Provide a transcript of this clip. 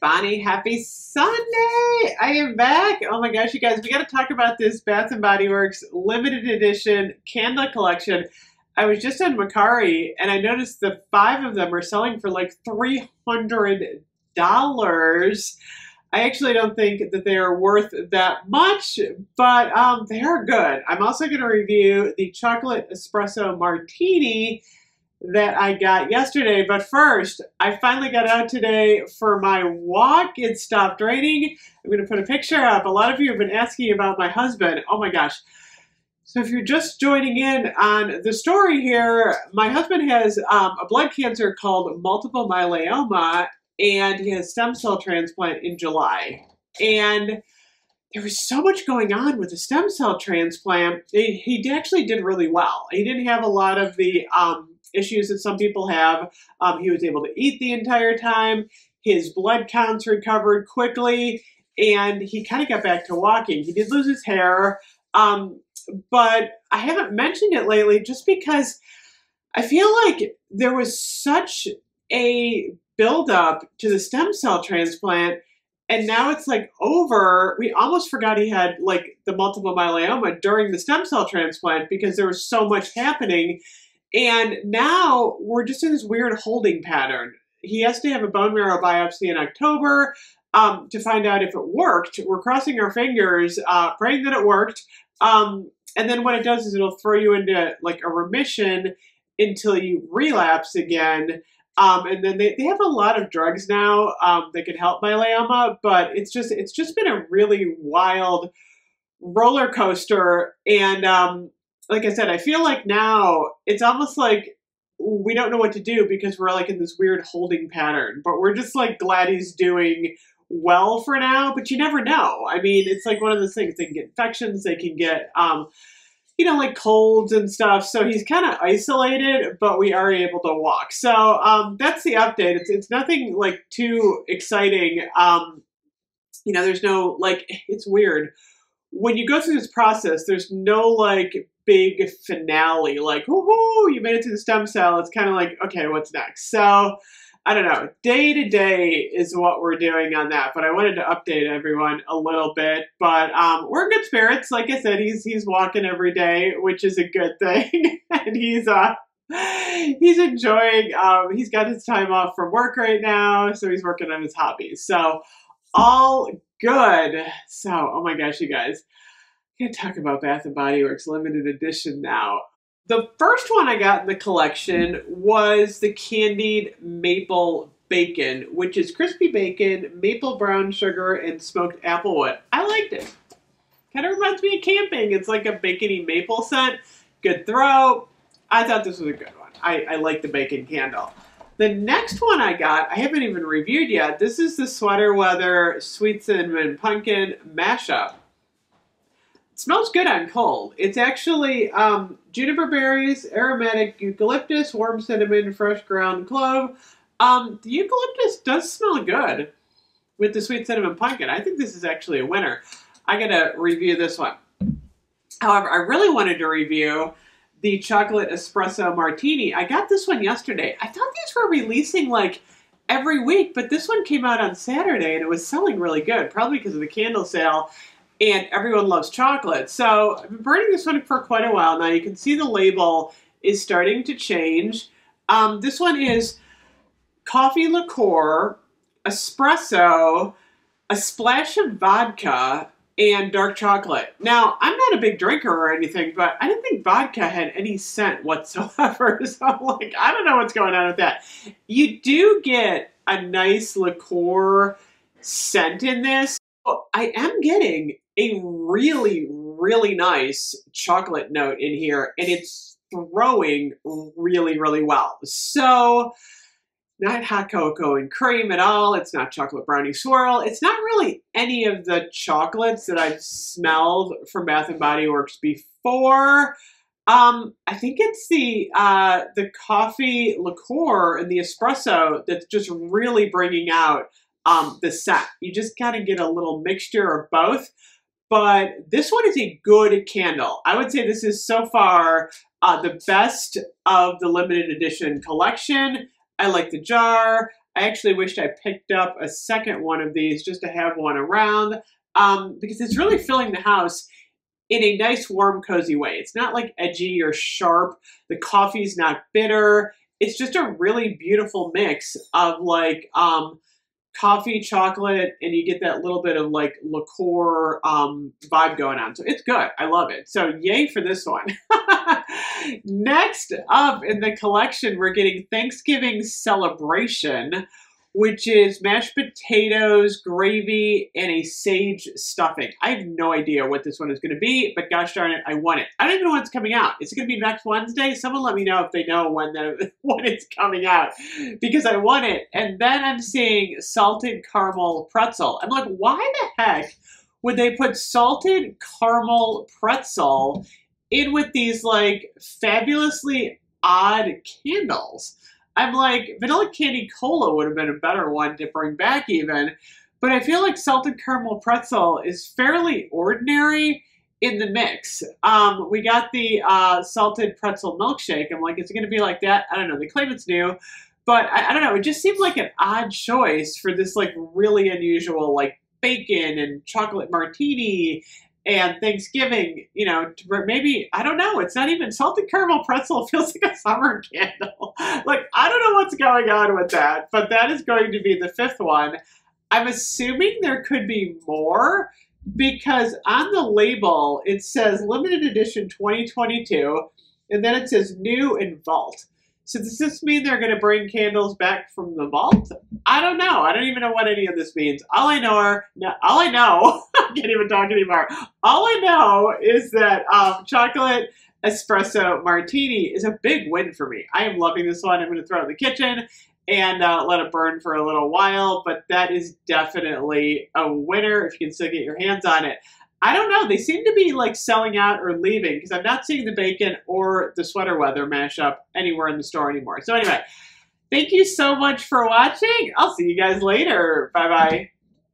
Bonnie. Happy Sunday! I am back. Oh my gosh, you guys, we got to talk about this Bath and Body Works limited edition candle collection. I was just on Mercari and I noticed the five of them are selling for like $300. I actually don't think that they are worth that much, but um, they are good. I'm also going to review the chocolate espresso martini that I got yesterday. But first, I finally got out today for my walk. It stopped raining. I'm going to put a picture up. A lot of you have been asking about my husband. Oh my gosh. So if you're just joining in on the story here, my husband has um, a blood cancer called multiple myeloma, and he has stem cell transplant in July. And there was so much going on with the stem cell transplant. He, he actually did really well. He didn't have a lot of the um, issues that some people have. Um, he was able to eat the entire time. His blood counts recovered quickly, and he kind of got back to walking. He did lose his hair, um, but I haven't mentioned it lately just because I feel like there was such a buildup to the stem cell transplant and now it's like over. We almost forgot he had like the multiple myeloma during the stem cell transplant because there was so much happening. And now we're just in this weird holding pattern. He has to have a bone marrow biopsy in October um, to find out if it worked. We're crossing our fingers, uh, praying that it worked. Um, and then what it does is it'll throw you into like a remission until you relapse again. Um, and then they, they have a lot of drugs now um, that can help myeloma, but it's just it's just been a really wild roller coaster. And um, like I said, I feel like now it's almost like we don't know what to do because we're like in this weird holding pattern. But we're just like glad he's doing well for now. But you never know. I mean, it's like one of those things. They can get infections. They can get, um, you know, like colds and stuff. So he's kind of isolated, but we are able to walk. So um, that's the update. It's it's nothing like too exciting. Um, you know, there's no like. It's weird when you go through this process. There's no like big finale, like, woohoo, you made it to the stem cell. It's kind of like, okay, what's next? So, I don't know. Day to day is what we're doing on that, but I wanted to update everyone a little bit. But um, we're in good spirits. Like I said, he's he's walking every day, which is a good thing, and he's uh he's enjoying. Um, he's got his time off from work right now, so he's working on his hobbies. So all good. So, oh my gosh, you guys. I'm talk about Bath and Body Works limited edition now. The first one I got in the collection was the candied maple bacon, which is crispy bacon, maple brown sugar, and smoked applewood. I liked it. Kind of reminds me of camping. It's like a bacony maple scent. Good throw. I thought this was a good one. I, I like the bacon candle. The next one I got, I haven't even reviewed yet. This is the Sweater Weather Sweet Cinnamon Pumpkin Mashup smells good on cold. It's actually um, juniper berries, aromatic eucalyptus, warm cinnamon, fresh ground clove. Um, the eucalyptus does smell good with the sweet cinnamon pumpkin. I think this is actually a winner. I gotta review this one. However, I really wanted to review the chocolate espresso martini. I got this one yesterday. I thought these were releasing like every week, but this one came out on Saturday and it was selling really good, probably because of the candle sale and everyone loves chocolate. So I've been burning this one for quite a while now. You can see the label is starting to change. Um, this one is coffee liqueur, espresso, a splash of vodka, and dark chocolate. Now, I'm not a big drinker or anything, but I didn't think vodka had any scent whatsoever. So I'm like, I don't know what's going on with that. You do get a nice liqueur scent in this. I am getting a really, really nice chocolate note in here, and it's throwing really, really well. So, not hot cocoa and cream at all. It's not chocolate brownie swirl. It's not really any of the chocolates that I've smelled from Bath and Body Works before. Um, I think it's the uh, the coffee liqueur and the espresso that's just really bringing out um, the scent. You just kind of get a little mixture of both but this one is a good candle. I would say this is so far uh, the best of the limited edition collection. I like the jar. I actually wished I picked up a second one of these just to have one around um, because it's really filling the house in a nice, warm, cozy way. It's not like edgy or sharp. The coffee's not bitter. It's just a really beautiful mix of like um, coffee, chocolate, and you get that little bit of like liqueur um, vibe going on. So it's good. I love it. So yay for this one. Next up in the collection, we're getting Thanksgiving Celebration which is mashed potatoes, gravy, and a sage stuffing. I have no idea what this one is going to be, but gosh darn it, I want it. I don't even know when it's coming out. Is it going to be next Wednesday? Someone let me know if they know when the when it's coming out, because I want it. And then I'm seeing salted caramel pretzel. I'm like, why the heck would they put salted caramel pretzel in with these like fabulously odd candles? I'm like, vanilla candy cola would have been a better one to bring back even. But I feel like salted caramel pretzel is fairly ordinary in the mix. Um, we got the uh, salted pretzel milkshake. I'm like, is it going to be like that? I don't know. They claim it's new. But I, I don't know. It just seemed like an odd choice for this like really unusual like bacon and chocolate martini and Thanksgiving, you know, maybe, I don't know, it's not even salted caramel pretzel feels like a summer candle. like, I don't know what's going on with that, but that is going to be the fifth one. I'm assuming there could be more because on the label it says limited edition 2022 and then it says new in vault. So does this mean they're going to bring candles back from the vault? I don't know. I don't even know what any of this means. All I know are, all I know, I can't even talk anymore. All I know is that um, chocolate espresso martini is a big win for me. I am loving this one. I'm going to throw it in the kitchen and uh, let it burn for a little while, but that is definitely a winner if you can still get your hands on it. I don't know. They seem to be like selling out or leaving because I'm not seeing the bacon or the sweater weather mashup anywhere in the store anymore. So anyway, thank you so much for watching. I'll see you guys later. Bye bye.